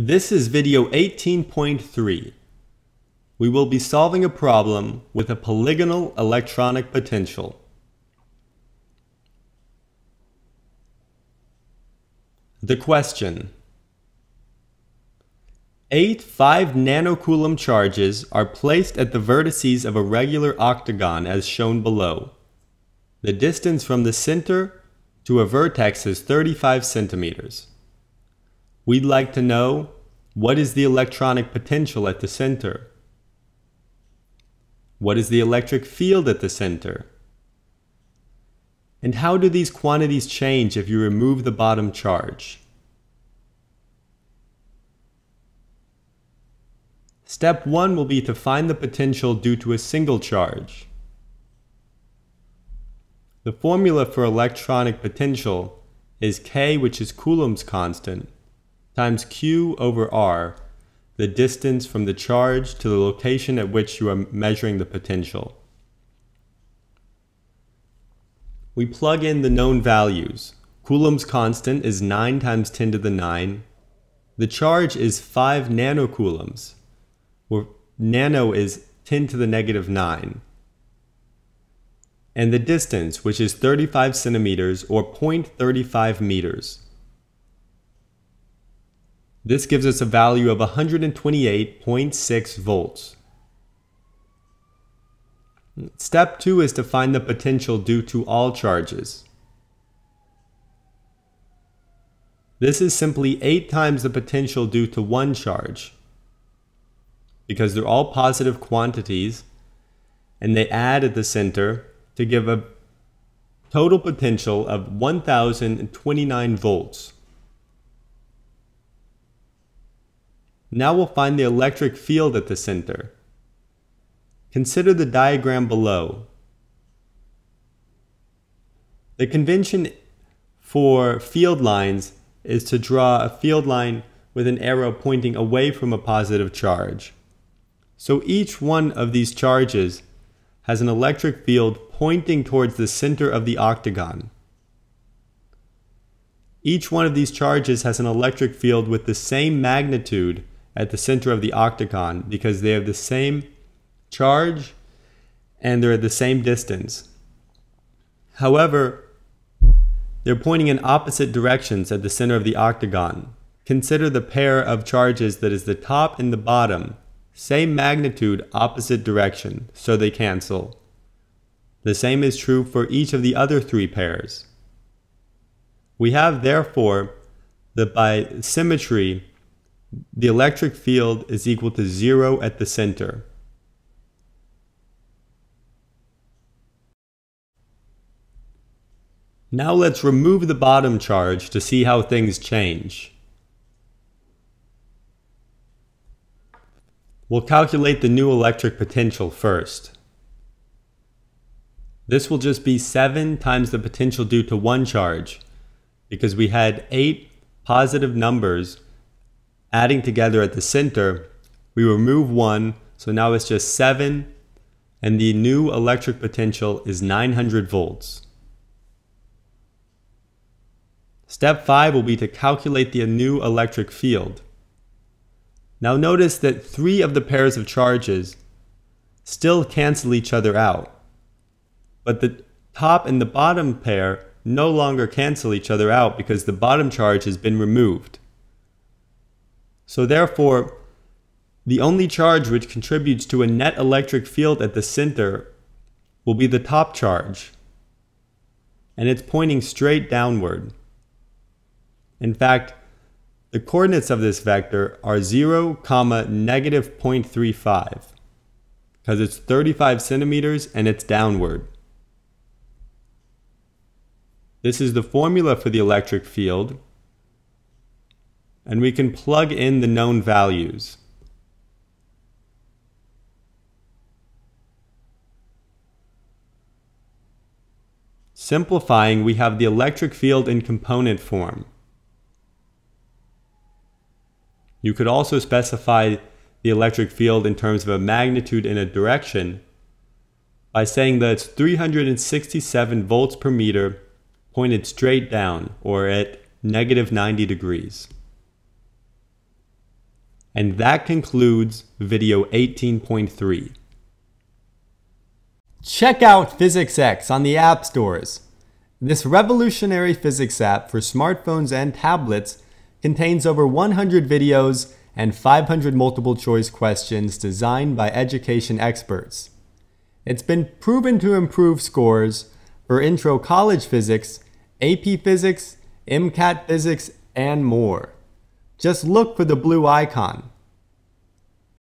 This is video 18.3. We will be solving a problem with a polygonal electronic potential. The question. Eight 5 nanocoulomb charges are placed at the vertices of a regular octagon as shown below. The distance from the center to a vertex is 35 centimeters. We'd like to know what is the electronic potential at the center? What is the electric field at the center? And how do these quantities change if you remove the bottom charge? Step 1 will be to find the potential due to a single charge. The formula for electronic potential is K, which is Coulomb's constant, times q over r, the distance from the charge to the location at which you are measuring the potential. We plug in the known values. Coulomb's constant is 9 times 10 to the 9. The charge is 5 nanocoulombs, where nano is 10 to the negative 9. And the distance, which is 35 centimeters or 0.35 meters. This gives us a value of 128.6 volts. Step 2 is to find the potential due to all charges. This is simply 8 times the potential due to one charge. Because they're all positive quantities, and they add at the center to give a total potential of 1029 volts. Now we'll find the electric field at the center. Consider the diagram below. The convention for field lines is to draw a field line with an arrow pointing away from a positive charge. So each one of these charges has an electric field pointing towards the center of the octagon. Each one of these charges has an electric field with the same magnitude at the center of the octagon because they have the same charge and they're at the same distance. However, they're pointing in opposite directions at the center of the octagon. Consider the pair of charges that is the top and the bottom, same magnitude, opposite direction, so they cancel. The same is true for each of the other three pairs. We have, therefore, that by symmetry, the electric field is equal to zero at the center. Now let's remove the bottom charge to see how things change. We'll calculate the new electric potential first. This will just be 7 times the potential due to one charge, because we had 8 positive numbers adding together at the center, we remove one, so now it's just 7, and the new electric potential is 900 volts. Step 5 will be to calculate the new electric field. Now notice that three of the pairs of charges still cancel each other out, but the top and the bottom pair no longer cancel each other out because the bottom charge has been removed. So therefore, the only charge which contributes to a net electric field at the center will be the top charge. And it's pointing straight downward. In fact, the coordinates of this vector are 0, comma, negative 0.35 because it's 35 centimeters and it's downward. This is the formula for the electric field and we can plug in the known values. Simplifying, we have the electric field in component form. You could also specify the electric field in terms of a magnitude and a direction by saying that it's 367 volts per meter pointed straight down or at negative 90 degrees. And that concludes video 18.3. Check out PhysicsX on the App Stores. This revolutionary physics app for smartphones and tablets contains over 100 videos and 500 multiple choice questions designed by education experts. It's been proven to improve scores for intro college physics, AP physics, MCAT physics, and more. Just look for the blue icon.